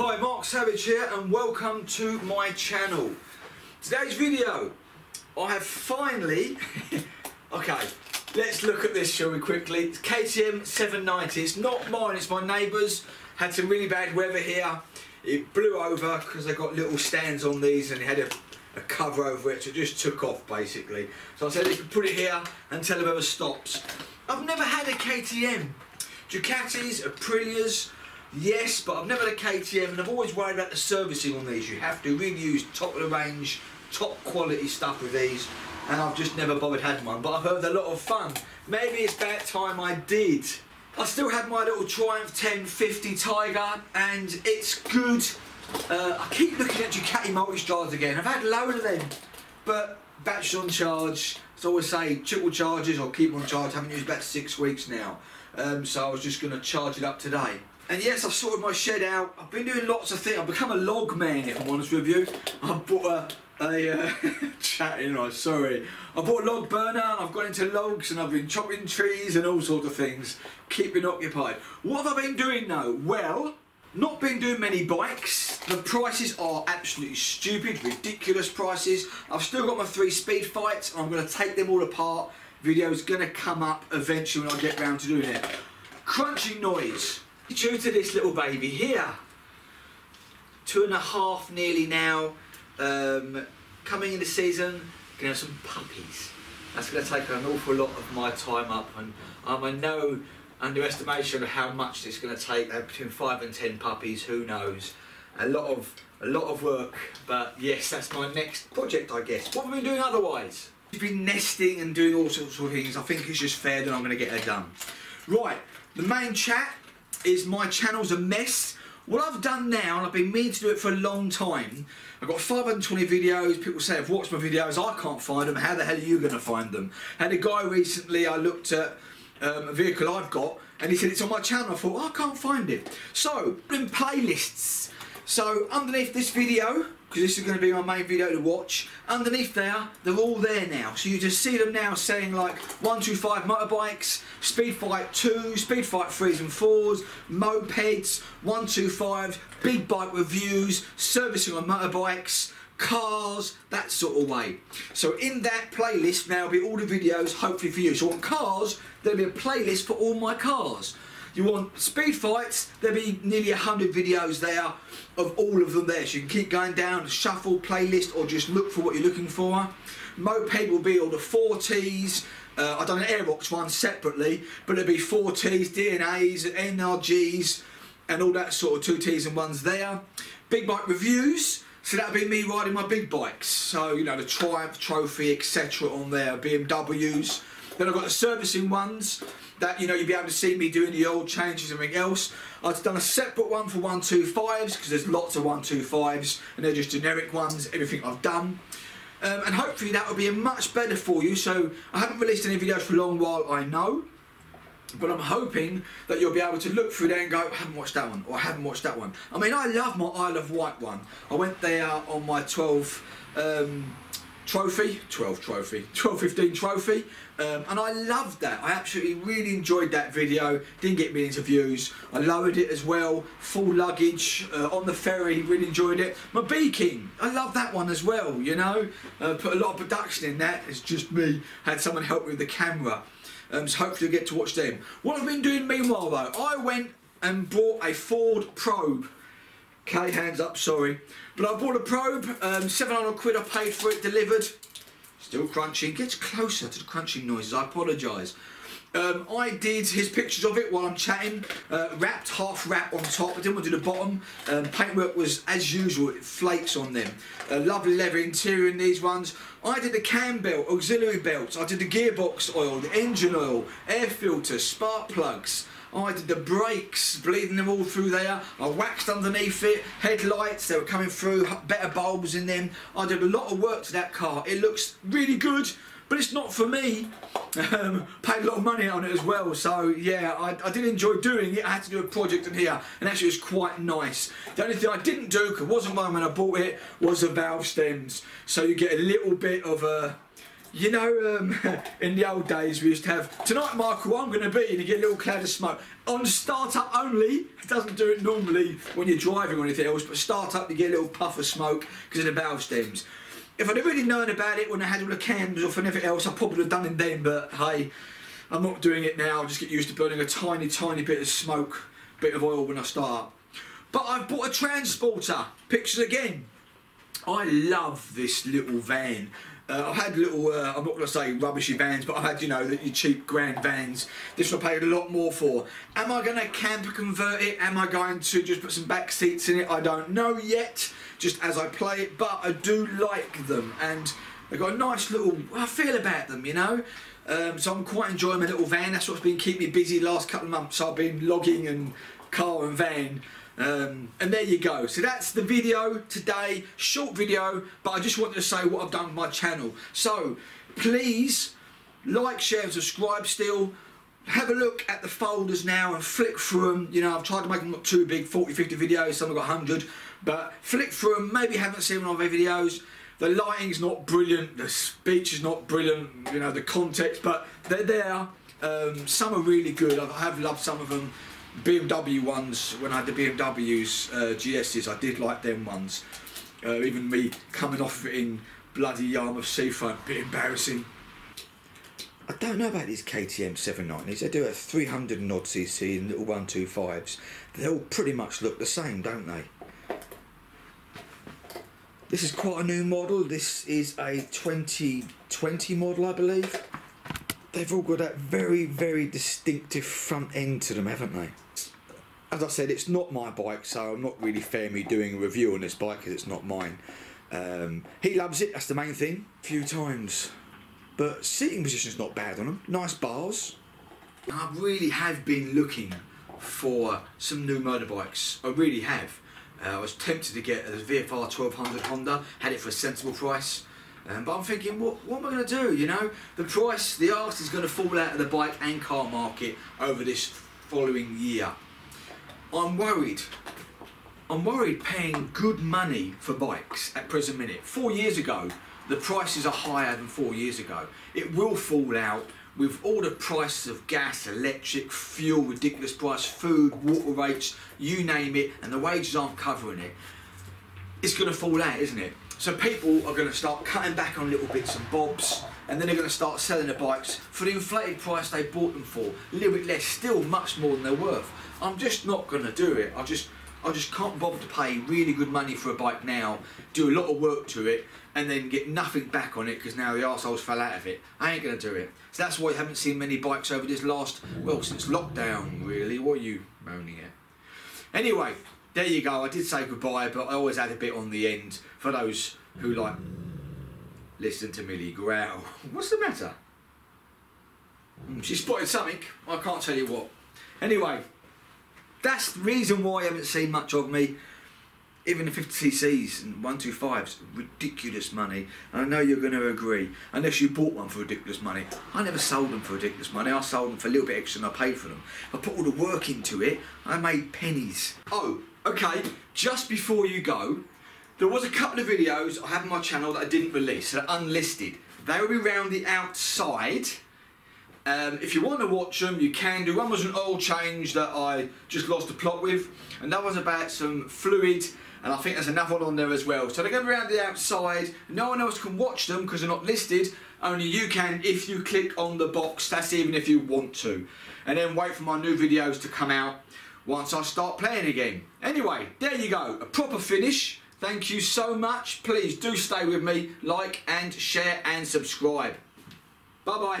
Hi, Mark Savage here and welcome to my channel. Today's video, I have finally, okay, let's look at this shall we quickly. It's KTM 790, it's not mine, it's my neighbour's. Had some really bad weather here. It blew over because they got little stands on these and it had a, a cover over it so it just took off basically. So I said you can put it here until it ever stops. I've never had a KTM. Ducatis, Aprilias, Yes, but I've never had a KTM and I've always worried about the servicing on these. You have to really use top of the range, top quality stuff with these and I've just never bothered having one. But I've heard a lot of fun. Maybe it's about time I did. I still had my little Triumph 1050 Tiger and it's good. Uh, I keep looking at Ducati Multistradas again. I've had a load of them, but batteries on charge. As I always say, trickle charges or keep on charge. I haven't used about six weeks now. Um, so I was just going to charge it up today. And yes, I've sorted my shed out. I've been doing lots of things. I've become a log man, if I'm honest with you. I've bought a, a uh, chatting, right, sorry. I bought a log burner and I've got into logs and I've been chopping trees and all sorts of things, keeping occupied. What have I been doing now? Well, not been doing many bikes. The prices are absolutely stupid, ridiculous prices. I've still got my three Speedfights. And I'm going to take them all apart. Video is going to come up eventually when I get round to doing it. Crunching noise due to this little baby here. Two and a half nearly now, um, coming in the season, gonna have some puppies. That's gonna take an awful lot of my time up and I'm in no underestimation of how much it's gonna take, uh, between five and ten puppies, who knows. A lot of a lot of work, but yes, that's my next project I guess. What have we been doing otherwise? We've been nesting and doing all sorts of things. I think it's just fair that I'm gonna get her done. Right, the main chat is my channel's a mess. What I've done now, and I've been meaning to do it for a long time, I've got 520 videos, people say I've watched my videos, I can't find them, how the hell are you going to find them? Had a guy recently, I looked at um, a vehicle I've got, and he said it's on my channel, I thought, oh, I can't find it. So, in playlists, so underneath this video, because this is going to be my main video to watch. Underneath there, they're all there now. So you just see them now saying like 125 motorbikes, Speedfight 2, Speedfight 3s and 4s, mopeds, 125, big bike reviews, servicing on motorbikes, cars, that sort of way. So in that playlist now will be all the videos hopefully for you. So on cars, there'll be a playlist for all my cars. You want Speedfights, there'll be nearly 100 videos there of all of them there. So you can keep going down, shuffle, playlist, or just look for what you're looking for. Moped will be all the 4Ts, uh, I've done an Airbox one separately, but it'll be 4Ts, DNAs, NRGs, and all that sort of 2Ts and ones there. Big bike reviews, so that'll be me riding my big bikes. So, you know, the Triumph, Trophy, etc. on there, BMWs. Then I've got the servicing ones, that you know you'll be able to see me doing the oil changes and everything else. I've done a separate one for 125s because there's lots of 125s and they're just generic ones, everything I've done. Um, and hopefully that will be much better for you. So I haven't released any videos for a long while, I know. But I'm hoping that you'll be able to look through there and go, I haven't watched that one, or I haven't watched that one. I mean, I love my Isle of Wight one. I went there on my 12 um, trophy, 12 trophy, 12, 15 trophy, um, and I loved that. I absolutely really enjoyed that video. Didn't get millions of views. I lowered it as well, full luggage uh, on the ferry. Really enjoyed it. My beaking, I love that one as well. You know, uh, put a lot of production in that. It's just me. Had someone help me with the camera. Um, so hopefully you get to watch them. What I've been doing meanwhile though, I went and bought a Ford Probe. Okay, hands up, sorry. But I bought a probe, um, 700 quid I paid for it, delivered. Still crunching, gets closer to the crunching noises, I apologise. Um, I did his pictures of it while I'm chatting, uh, wrapped, half wrap on top, I didn't want to do the bottom. Um, paintwork was, as usual, it flakes on them. Uh, lovely leather interior in these ones. I did the cam belt, auxiliary belts, I did the gearbox oil, the engine oil, air filter, spark plugs, I did the brakes, bleeding them all through there. I waxed underneath it, headlights, they were coming through, better bulbs in them. I did a lot of work to that car. It looks really good, but it's not for me. Um, paid a lot of money on it as well, so yeah, I, I, did enjoy doing it. I had to do a project in here, and actually it was quite nice. The only thing I didn't do, because wasn't mine when I bought it, was the valve stems. So you get a little bit of a You know, um, in the old days we used to have tonight, Michael. I'm going to be, and you get a little cloud of smoke on start-up only. It doesn't do it normally when you're driving or anything else, but start-up you get a little puff of smoke because of the valve stems. If I'd really known about it when I had all the candles off and everything else, I probably would have done it then. But hey, I'm not doing it now. I just get used to burning a tiny, tiny bit of smoke, bit of oil when I start. But I've bought a transporter. Pictures again. I love this little van. Uh, I've had little, uh, I'm not going to say rubbishy vans, but I've had, you know, the, your cheap grand vans. This one I paid a lot more for. Am I going to camper convert it? Am I going to just put some back seats in it? I don't know yet, just as I play it, but I do like them. And they've got a nice little, I feel about them, you know. Um, so I'm quite enjoying my little van. That's what's been keeping me busy the last couple of months. I've been logging and car and van. Um, and there you go. So that's the video today. Short video, but I just wanted to say what I've done with my channel. So please like, share, and subscribe still. Have a look at the folders now and flick through them. You know, I've tried to make them not too big, 40, 50 videos, some have got 100. But flick through them, maybe haven't seen one of their videos. The lighting's not brilliant, the speech is not brilliant, you know, the context, but they're there. Um, some are really good, I have loved some of them. BMW ones, when I had the BMWs, uh, GSs, I did like them ones. Uh, even me coming off it in bloody Yarmouth Seafront, bit embarrassing. I don't know about these KTM 790s. They do a 300 and odd cc and little 125s. They all pretty much look the same, don't they? This is quite a new model. This is a 2020 model, I believe. They've all got that very, very distinctive front end to them, haven't they? As I said, it's not my bike, so I'm not really fair me doing a review on this bike because it's not mine. Um, he loves it, that's the main thing. A few times. But seating position's not bad on them. Nice bars. I really have been looking for some new motorbikes. I really have. Uh, I was tempted to get a VFR 1200 Honda, had it for a sensible price. Um, but I'm thinking, what, what am I going to do? You know, the price, the arse is going to fall out of the bike and car market over this following year. I'm worried. I'm worried paying good money for bikes at present minute. Four years ago, the prices are higher than four years ago. It will fall out with all the prices of gas, electric, fuel, ridiculous price, food, water rates, you name it, and the wages aren't covering it. It's going to fall out, isn't it? So people are going to start cutting back on little bits and bobs, and then they're going to start selling the bikes for the inflated price they bought them for. A little bit less, still much more than they're worth. I'm just not going to do it. I just I just can't bother to pay really good money for a bike now, do a lot of work to it, and then get nothing back on it because now the arseholes fell out of it. I ain't going to do it. So that's why you haven't seen many bikes over this last, well, since lockdown, really. What are you moaning at? Anyway, there you go. I did say goodbye, but I always add a bit on the end for those who like listen to Millie growl. What's the matter? Hmm, she spotted something. I can't tell you what. Anyway, that's the reason why you haven't seen much of me. Even the 50cc's and 125s, ridiculous money. And I know you're going to agree, unless you bought one for ridiculous money. I never sold them for ridiculous money. I sold them for a little bit extra and I paid for them. I put all the work into it. I made pennies. Oh, okay. Just before you go, there was a couple of videos I have on my channel that I didn't release, that are unlisted. They will be around the outside. Um, if you want to watch them, you can do. One was an oil change that I just lost the plot with, and that was about some fluid, and I think there's another one on there as well. So they're going to be around the outside. No one else can watch them because they're not listed. Only you can if you click on the box. That's even if you want to. And then wait for my new videos to come out once I start playing again. Anyway, there you go. A proper finish. Thank you so much. Please do stay with me. Like and share and subscribe. Bye-bye.